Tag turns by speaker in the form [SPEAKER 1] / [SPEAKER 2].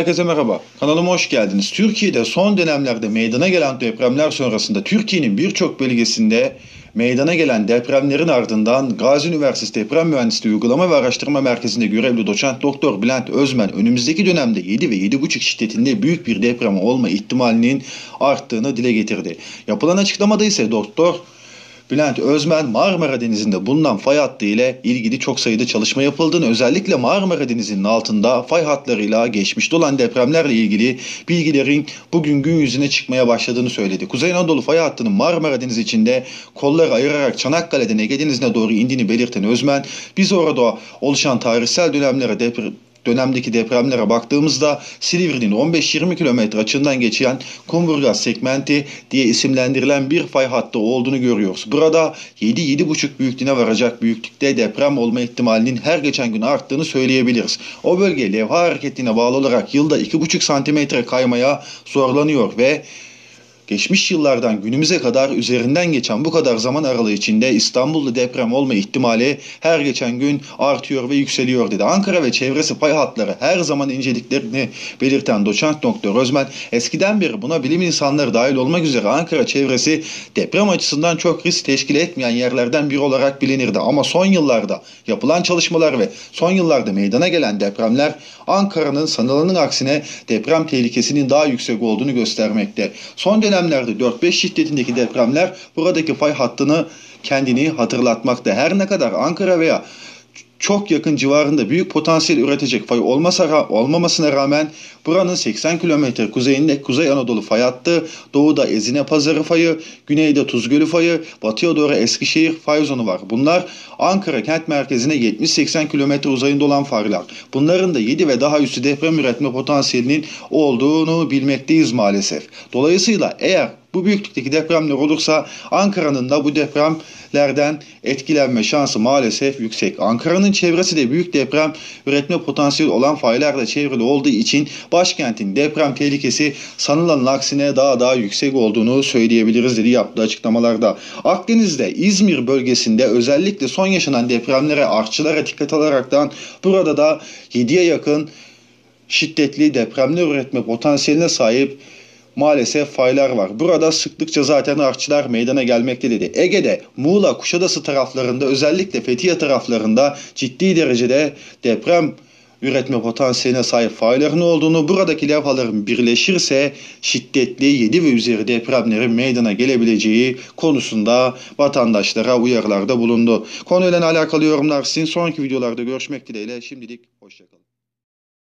[SPEAKER 1] Herkese merhaba. Kanalıma hoş geldiniz. Türkiye'de son dönemlerde meydana gelen depremler sonrasında Türkiye'nin birçok bölgesinde meydana gelen depremlerin ardından Gazi Üniversitesi Deprem Mühendisliği Uygulama ve Araştırma Merkezi'nde görevli doçent doktor Bülent Özmen önümüzdeki dönemde 7 ve 7,5 şiddetinde büyük bir deprem olma ihtimalinin arttığını dile getirdi. Yapılan açıklamada ise doktor Bülent Özmen Marmara Denizi'nde bulunan fay hattı ile ilgili çok sayıda çalışma yapıldığını özellikle Marmara Denizi'nin altında fay hatlarıyla geçmişte olan depremlerle ilgili bilgilerin bugün gün yüzüne çıkmaya başladığını söyledi. Kuzey Anadolu fay hattının Marmara Denizi içinde kolları ayırarak Çanakkale'den Ege Denizi'ne doğru indiğini belirten Özmen biz orada oluşan tarihsel dönemlere deprem dönemdeki depremlere baktığımızda Silivri'nin 15-20 kilometre açığından geçen Kumburgaz segmenti diye isimlendirilen bir fay hattı olduğunu görüyoruz. Burada 7-7,5 büyüklüğüne varacak büyüklükte deprem olma ihtimalinin her geçen gün arttığını söyleyebiliriz. O bölge levha hareketine bağlı olarak yılda 2,5 santimetre kaymaya zorlanıyor ve geçmiş yıllardan günümüze kadar üzerinden geçen bu kadar zaman aralığı içinde İstanbul'da deprem olma ihtimali her geçen gün artıyor ve yükseliyor dedi. Ankara ve çevresi pay hatları her zaman inceliklerini belirten doçent doktor Özmen eskiden beri buna bilim insanları dahil olmak üzere Ankara çevresi deprem açısından çok risk teşkil etmeyen yerlerden biri olarak bilinirdi. Ama son yıllarda yapılan çalışmalar ve son yıllarda meydana gelen depremler Ankara'nın sanılanın aksine deprem tehlikesinin daha yüksek olduğunu göstermekte. Son dönem dönemlerde 4-5 şiddetindeki depremler buradaki fay hattını kendini hatırlatmakta. Her ne kadar Ankara veya çok yakın civarında büyük potansiyel üretecek fay olmasa, olmamasına rağmen buranın 80 kilometre kuzeyinde Kuzey Anadolu fay hattı, doğuda Ezine Pazarı fayı, güneyde Tuzgölü fayı, batıya doğru Eskişehir fay zonu var. Bunlar Ankara kent merkezine 70-80 kilometre uzayında olan faylar. Bunların da 7 ve daha üstü deprem üretme potansiyelinin olduğunu bilmekteyiz maalesef. Dolayısıyla eğer bu büyüklükteki depremler olursa Ankara'nın da bu depremlerden etkilenme şansı maalesef yüksek. Ankara'nın çevresi de büyük deprem üretme potansiyeli olan faylarla çevrili olduğu için başkentin deprem tehlikesi sanılanın aksine daha daha yüksek olduğunu söyleyebiliriz dedi yaptığı açıklamalarda. Akdeniz'de İzmir bölgesinde özellikle son yaşanan depremlere artçılara dikkat alaraktan burada da 7'ye yakın şiddetli depremler üretme potansiyeline sahip maalesef faylar var. Burada sıklıkça zaten artçılar meydana gelmekte dedi. Ege'de, Muğla, Kuşadası taraflarında özellikle Fethiye taraflarında ciddi derecede deprem üretme potansiyeline sahip fayların olduğunu, buradaki levhaların birleşirse şiddetli 7 ve üzeri depremlerin meydana gelebileceği konusunda vatandaşlara uyarılarda bulundu. Konuyla alakalı yorumlar sizin sonraki videolarda görüşmek dileğiyle. Şimdilik hoşçakalın.